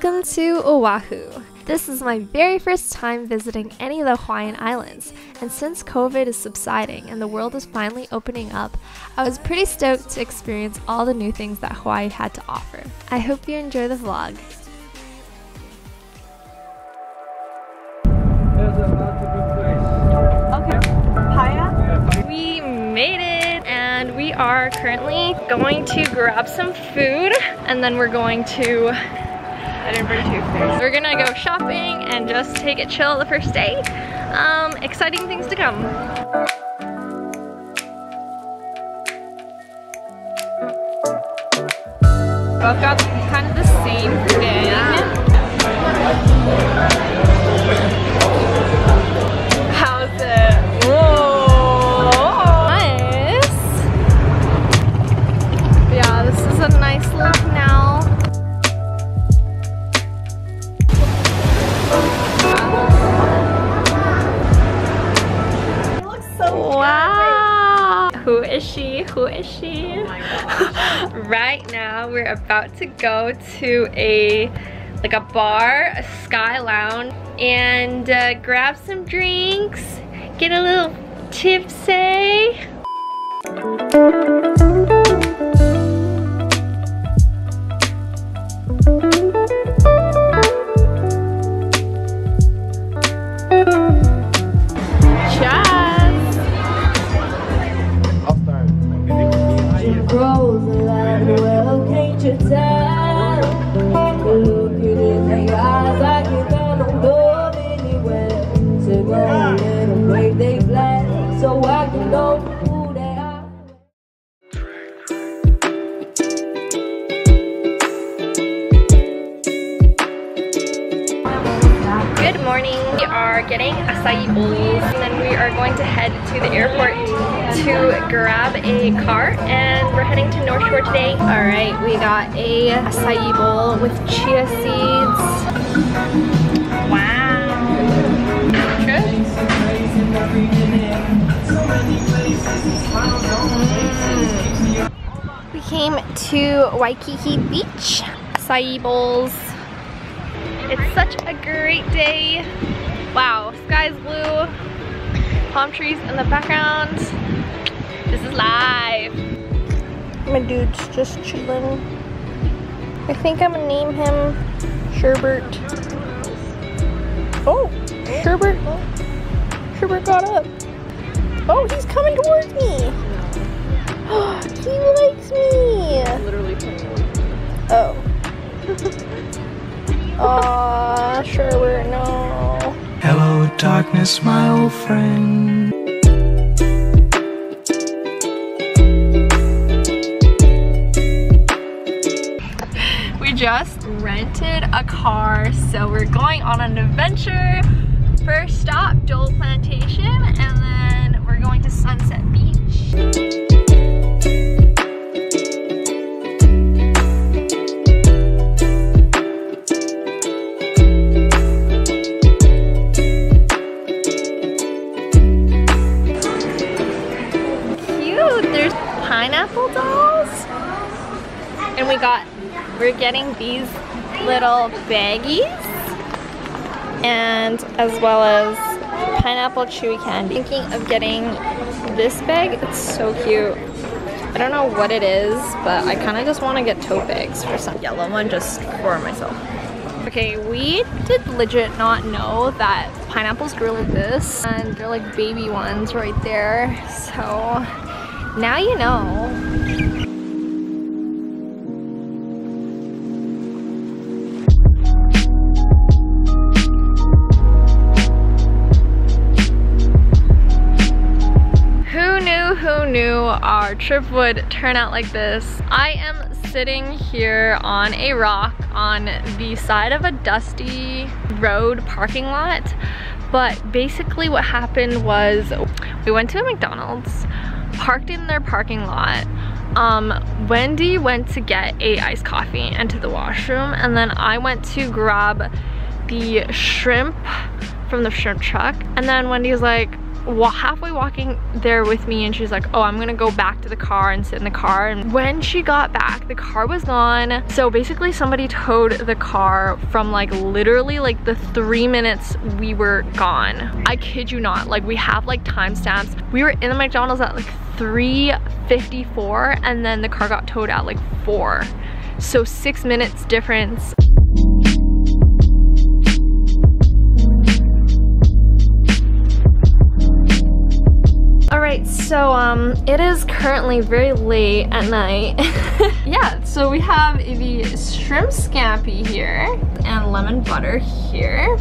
Welcome to Oahu. This is my very first time visiting any of the Hawaiian Islands, and since COVID is subsiding and the world is finally opening up, I was pretty stoked to experience all the new things that Hawaii had to offer. I hope you enjoy the vlog. Okay, Paya? We made it and we are currently going to grab some food and then we're going to We're gonna go shopping and just take it chill the first day. Um, exciting things to come. Both got kind of the to go to a like a bar, a sky lounge, and uh, grab some drinks, get a little tipsy. Good morning. We are getting acai bowls and then we are going to head to the airport to grab a car and we're heading to North Shore today. All right, we got a acai bowl with chia seeds. Wow. We came to Waikiki Beach. Acai bowls. It's such a great day. Wow, sky's blue, palm trees in the background. This is live. My dude's just chilling. I think I'm gonna name him Sherbert. Oh, Sherbert. Sherbert got up. Oh, he's coming towards me. he likes me. literally Oh. Aw, Sherbert, no. Hello, darkness, my old friend. We just rented a car, so we're going on an adventure. First stop, Dole Plantation, and then we're going to Sunset Beach. Cute, there's pineapple dolls. And we got, we're getting these little baggies and as well as pineapple chewy candy. Thinking of getting this bag, it's so cute. I don't know what it is, but I kind of just want to get tote bags for some yellow one just for myself. Okay, we did legit not know that pineapples grew like this and they're like baby ones right there. So now you know. Knew, our trip would turn out like this? I am sitting here on a rock on the side of a dusty road parking lot. But basically what happened was we went to a McDonald's, parked in their parking lot. Um, Wendy went to get a iced coffee and to the washroom and then I went to grab the shrimp from the shrimp truck and then Wendy was like, wa halfway walking there with me and she's like, oh, I'm gonna go back to the car and sit in the car. And when she got back, the car was gone. So basically somebody towed the car from like literally like the three minutes we were gone. I kid you not, like we have like timestamps. We were in the McDonald's at like 3.54 and then the car got towed at like four. So six minutes difference. So um, it is currently very late at night. yeah, so we have the shrimp scampi here and lemon butter here.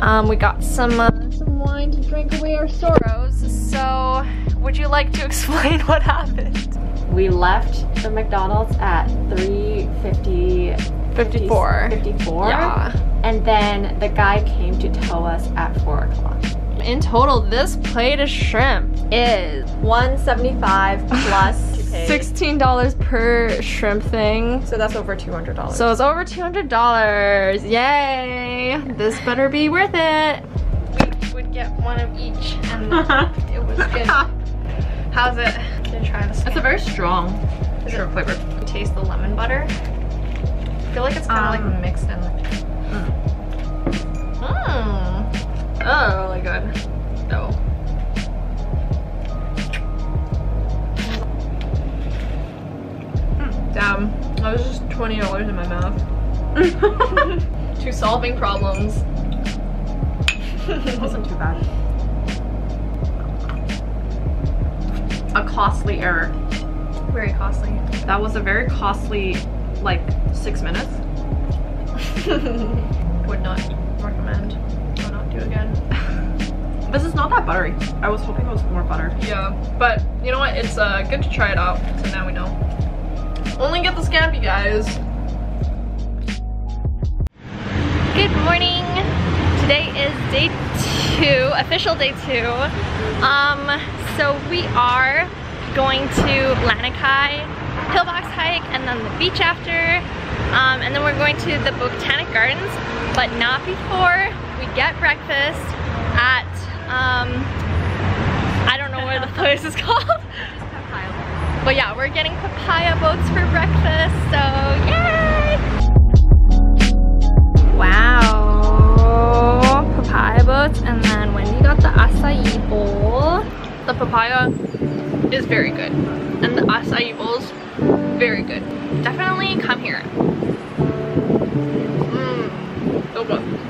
Um, we got some, uh, some wine to drink away our sorrows. So would you like to explain what happened? We left the McDonald's at 3.50 54. 54. Yeah. And then the guy came to tow us at 4 o'clock. In total, this plate of shrimp is 175 plus $16 per shrimp thing. So that's over $200. So it's over $200. Yay! This better be worth it. We would get one of each and it was good. How's it? Gonna try this. it's a very strong shrimp flavor. Taste the lemon butter. I feel like it's kind of Um, like mixed in. Mmm. Oh, really good. No. Hmm, damn, that was just $20 in my mouth. to solving problems. wasn't too bad. A costly error. Very costly. That was a very costly, like, six minutes. Would not This is not that buttery. I was hoping it was more butter. Yeah, but you know what? It's uh, good to try it out. So now we know. Only get the scampi, guys. Good morning. Today is day two, official day two. Um, so we are going to Lanikai Pillbox hike and then the beach after. Um, and then we're going to the Botanic Gardens, but not before we get breakfast at, um, I don't know what the place is called. But yeah, we're getting papaya boats for breakfast, so yay! Wow, papaya boats, and then Wendy got the acai bowl. The papaya is very good, and the acai bowl's very good. Definitely come here. Mmm, so good.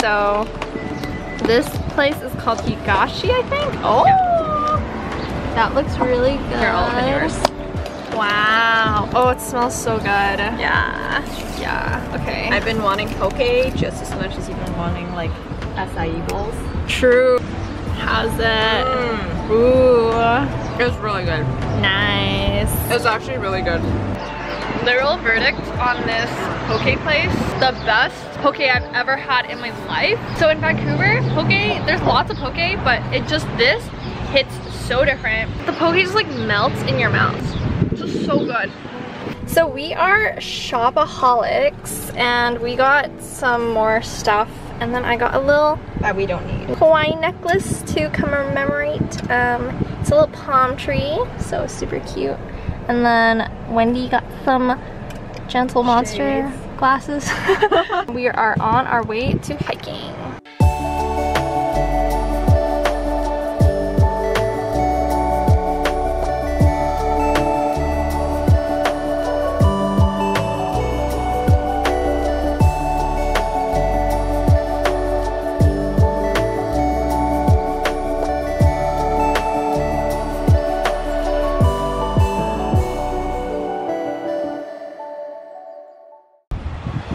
So this place is called Higashi, I think. Oh, that looks really good. Here, I'll open yours. Wow. Oh, it smells so good. Yeah. Yeah. Okay. I've been wanting poke just as much as you've been wanting like acai bowls. True. How's it? Mm. Ooh. It was really good. Nice. It was actually really good. Literal verdict on this poke place. The best poke I've ever had in my life. So in Vancouver, poke, there's lots of poke, but it just, this hits so different. The poke just like melts in your mouth. It's just so good. So we are shopaholics and we got some more stuff and then I got a little That we don't need. Hawaii necklace to commemorate. Um, it's a little palm tree, so super cute. And then Wendy got some Gentle Monster glasses. we are on our way to hiking.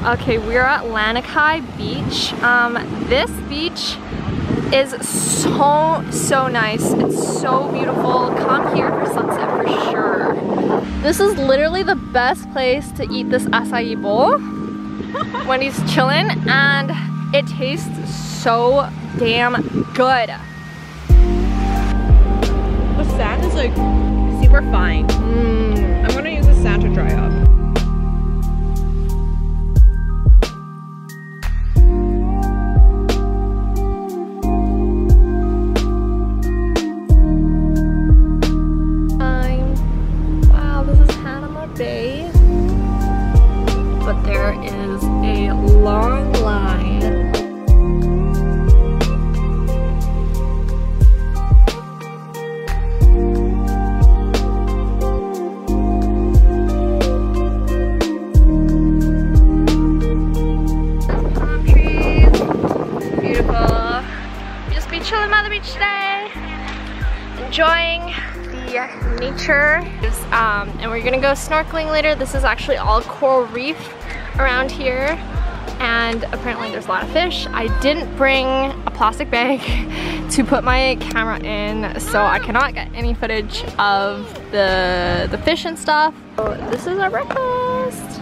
Okay, we're at Lanikai Beach. Um, this beach is so, so nice. It's so beautiful. Come here for sunset for sure. This is literally the best place to eat this acai bowl when he's chilling and it tastes so damn good. The sand is like super fine. Mm. I'm gonna use the sand to dry up. Long line. Palm trees, beautiful. Just be chilling by the beach today enjoying the nature. Um, and we're gonna go snorkeling later. This is actually all coral reef around here. And apparently there's a lot of fish. I didn't bring a plastic bag to put my camera in, so I cannot get any footage of the, the fish and stuff. So this is our breakfast.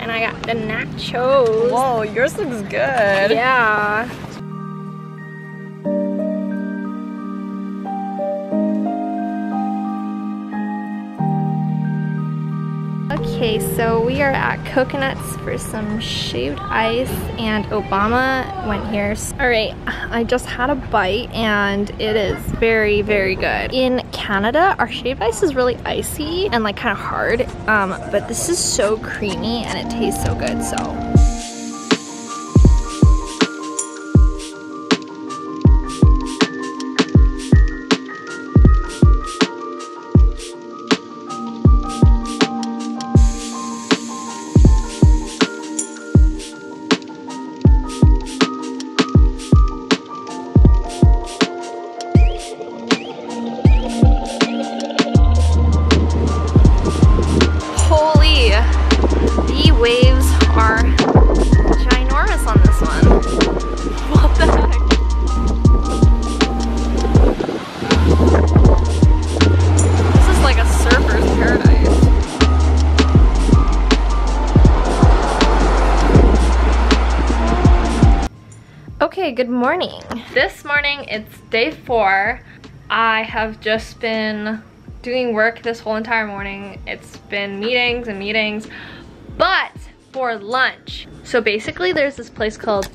And I got the nachos. Whoa, yours looks good. Yeah. Okay, so we are at Coconuts for some shaved ice and Obama went here. All right, I just had a bite and it is very, very good. In Canada, our shaved ice is really icy and like kind of hard, um, but this is so creamy and it tastes so good, so. Good morning. This morning it's day four. I have just been doing work this whole entire morning. It's been meetings and meetings, but for lunch. So basically there's this place called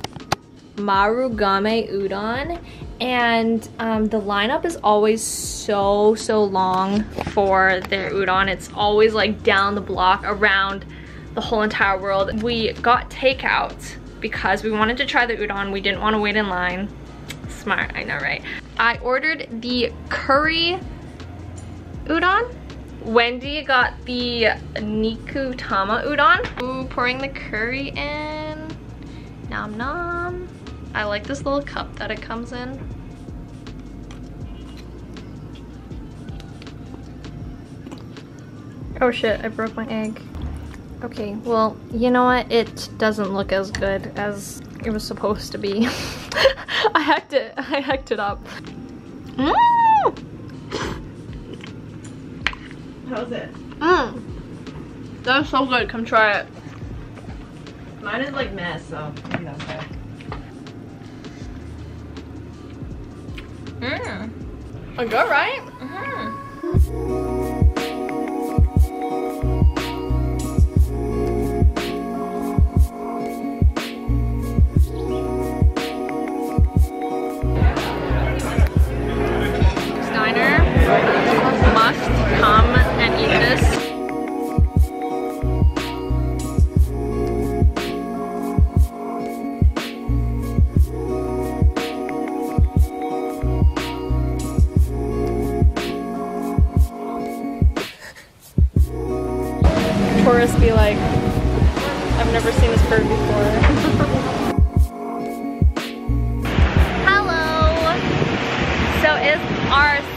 Marugame Udon and um, the lineup is always so, so long for their udon. It's always like down the block around the whole entire world. We got takeout because we wanted to try the udon. We didn't want to wait in line. Smart, I know, right? I ordered the curry udon. Wendy got the Nikutama udon. Ooh, pouring the curry in. Nom nom. I like this little cup that it comes in. Oh shit, I broke my egg. Okay, well, you know what? It doesn't look as good as it was supposed to be. I hacked it. I hacked it up. Mmm! How's it? Mmm! That's so good. Come try it. Mine is like mess, so maybe that's why. Mmm. A good, right? Steiner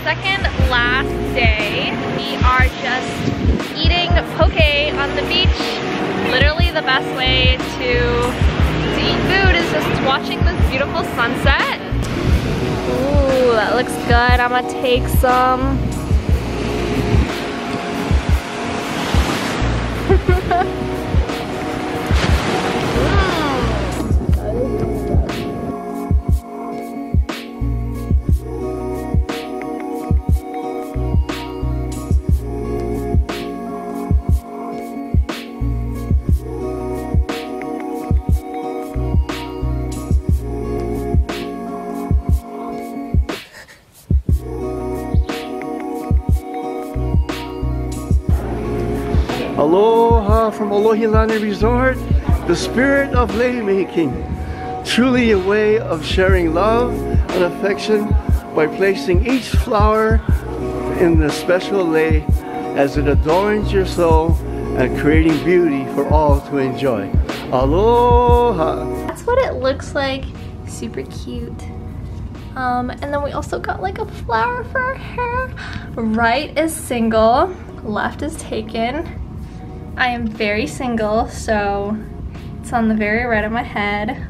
second last day. We are just eating poke on the beach. Literally the best way to, to eat food is just watching this beautiful sunset. Ooh, that looks good. I'm gonna take some. Alohilani Resort, the spirit of lei making. Truly a way of sharing love and affection by placing each flower in the special lei as it adorns your soul and creating beauty for all to enjoy. Aloha! That's what it looks like. Super cute. Um, and then we also got like a flower for our hair. Right is single, left is taken. I am very single, so it's on the very right of my head.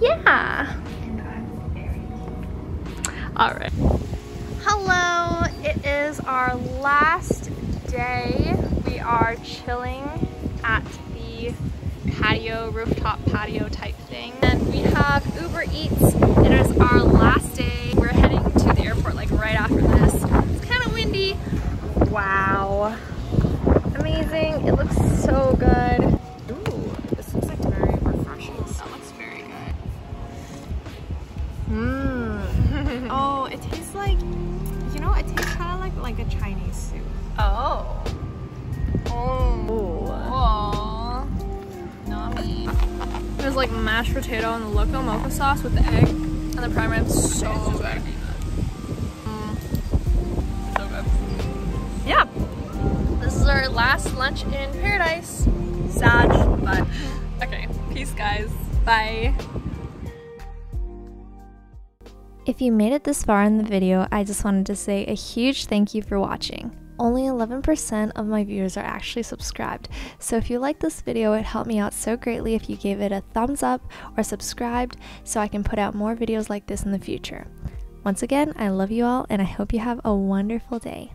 Yeah. All right. Hello, it is our last day. We are chilling at the patio, rooftop patio type thing. And we have Uber Eats. It is our last day. We're heading to the airport like right after this. It's kind of windy. Wow. Amazing. It looks so good. Ooh, this looks like very refreshing. That looks very good. Mmm. Oh, it tastes like, you know, it tastes kind of like like a Chinese soup. Oh. Oh. Nummy. It was like mashed potato and the loco moco sauce with the egg and the prime rib. So lunch in paradise. Sad, but okay. Peace, guys. Bye. If you made it this far in the video, I just wanted to say a huge thank you for watching. Only 11% of my viewers are actually subscribed, so if you like this video, it helped me out so greatly if you gave it a thumbs up or subscribed so I can put out more videos like this in the future. Once again, I love you all and I hope you have a wonderful day.